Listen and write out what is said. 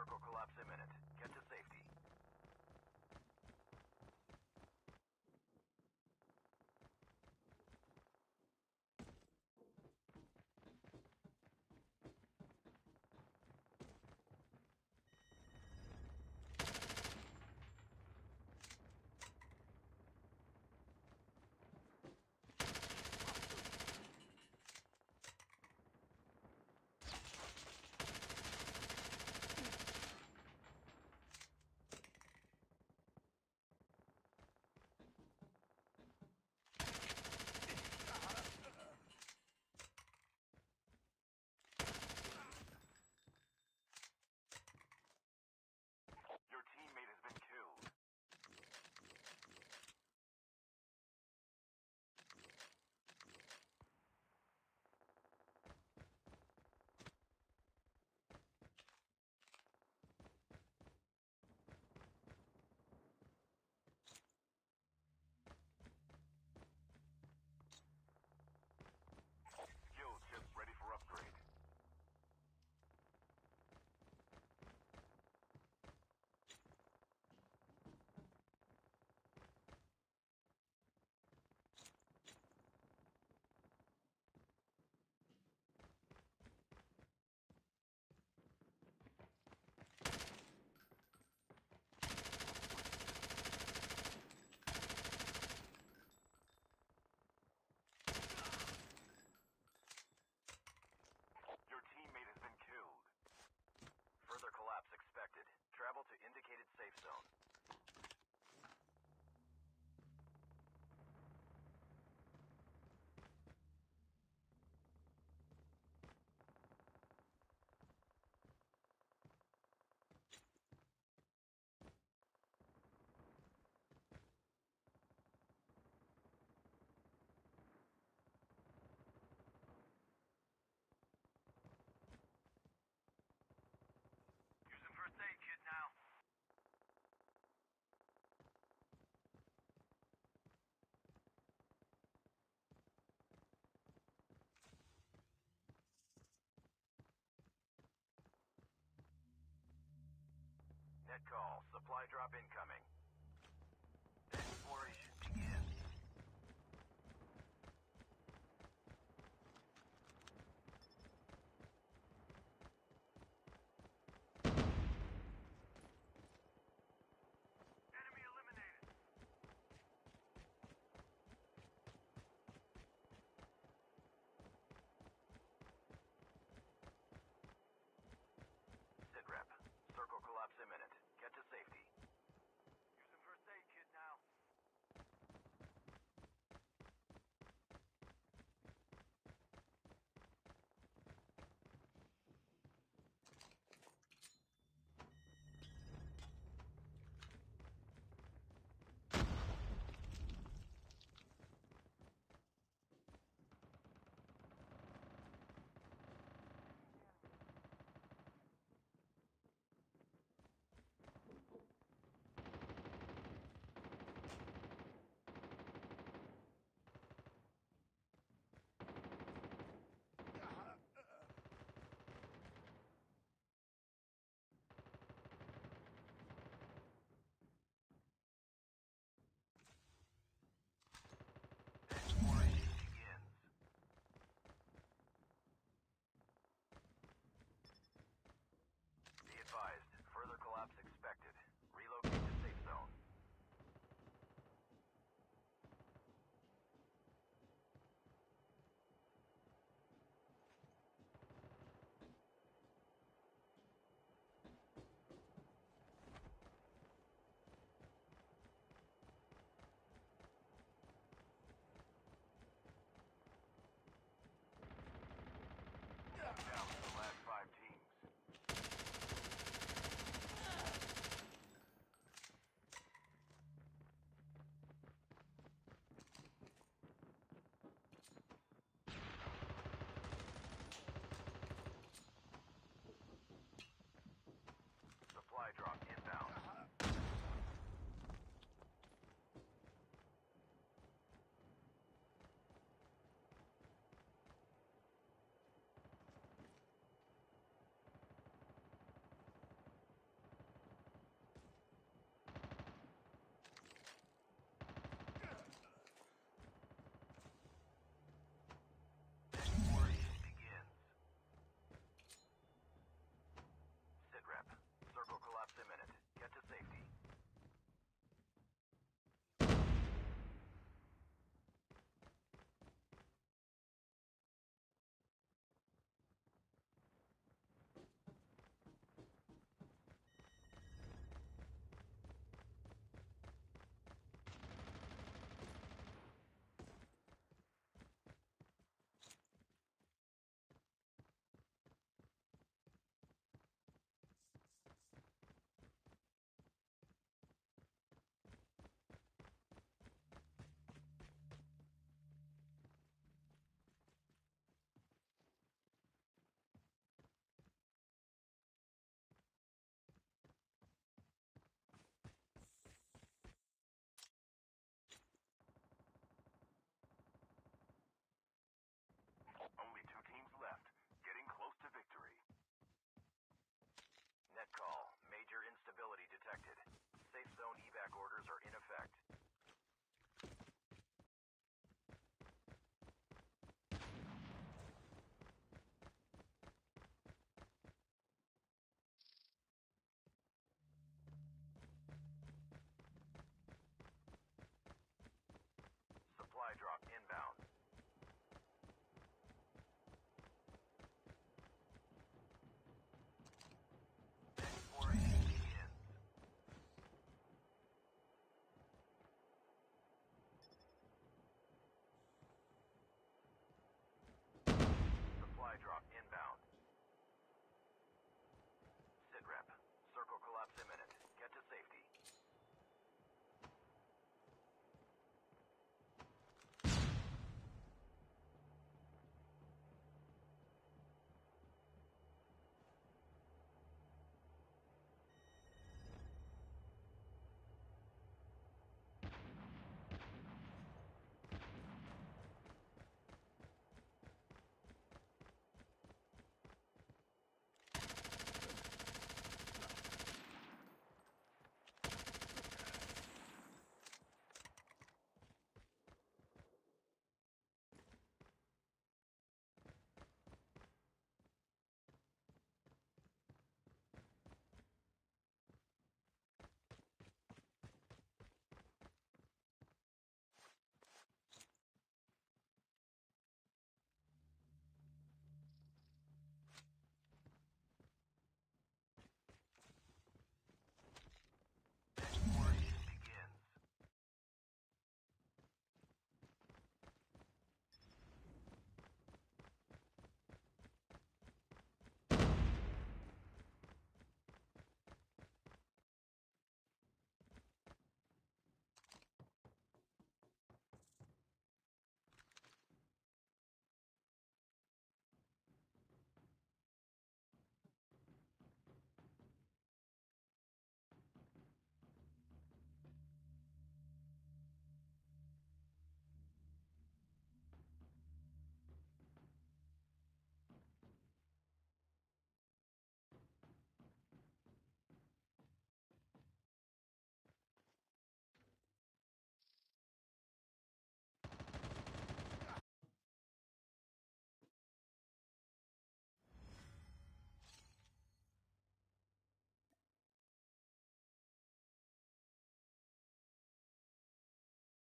Circle collapse imminent. Call. Supply drop incoming.